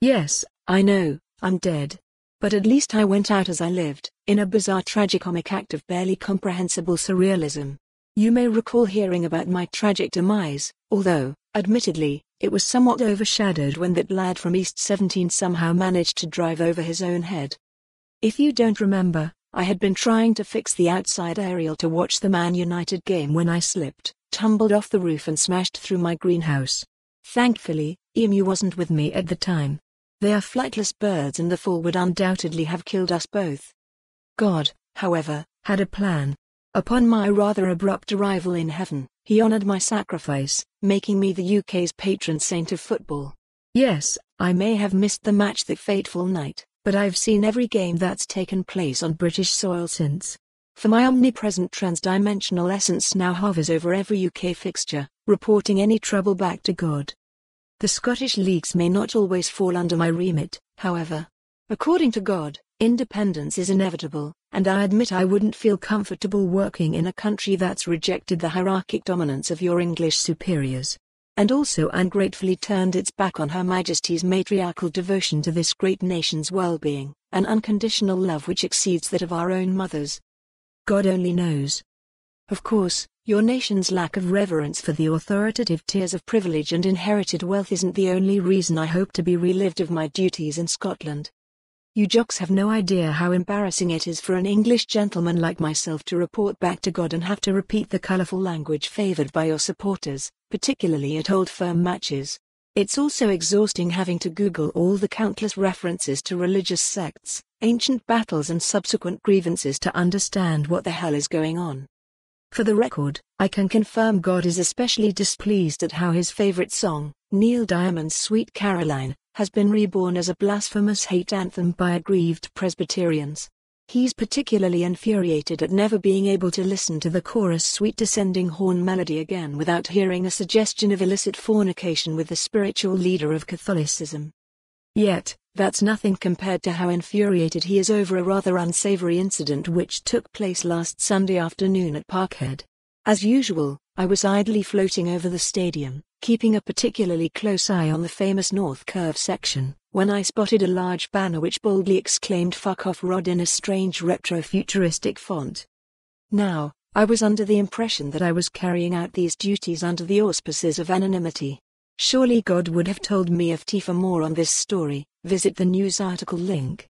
Yes, I know, I'm dead. But at least I went out as I lived, in a bizarre tragicomic act of barely comprehensible surrealism. You may recall hearing about my tragic demise, although, admittedly, it was somewhat overshadowed when that lad from East 17 somehow managed to drive over his own head. If you don't remember, I had been trying to fix the outside aerial to watch the Man United game when I slipped, tumbled off the roof and smashed through my greenhouse. Thankfully, Emu wasn't with me at the time. They are flightless birds and the fall would undoubtedly have killed us both. God, however, had a plan. Upon my rather abrupt arrival in heaven, he honored my sacrifice, making me the UK's patron saint of football. Yes, I may have missed the match that fateful night, but I've seen every game that's taken place on British soil since. For my omnipresent transdimensional essence now hovers over every UK fixture, reporting any trouble back to God. The Scottish leagues may not always fall under my remit, however. According to God, independence is inevitable, and I admit I wouldn't feel comfortable working in a country that's rejected the hierarchic dominance of your English superiors. And also ungratefully turned its back on Her Majesty's matriarchal devotion to this great nation's well-being, an unconditional love which exceeds that of our own mothers. God only knows. Of course, your nation's lack of reverence for the authoritative tiers of privilege and inherited wealth isn't the only reason I hope to be relived of my duties in Scotland. You jocks have no idea how embarrassing it is for an English gentleman like myself to report back to God and have to repeat the colourful language favoured by your supporters, particularly at old firm matches. It's also exhausting having to Google all the countless references to religious sects, ancient battles, and subsequent grievances to understand what the hell is going on. For the record, I can confirm God is especially displeased at how his favorite song, Neil Diamond's Sweet Caroline, has been reborn as a blasphemous hate anthem by aggrieved Presbyterians. He's particularly infuriated at never being able to listen to the chorus sweet descending horn melody again without hearing a suggestion of illicit fornication with the spiritual leader of Catholicism. Yet, that's nothing compared to how infuriated he is over a rather unsavory incident which took place last Sunday afternoon at Parkhead. As usual, I was idly floating over the stadium, keeping a particularly close eye on the famous North Curve section, when I spotted a large banner which boldly exclaimed Fuck off Rod in a strange retro-futuristic font. Now, I was under the impression that I was carrying out these duties under the auspices of anonymity. Surely God would have told me of Tifa more on this story, visit the news article link.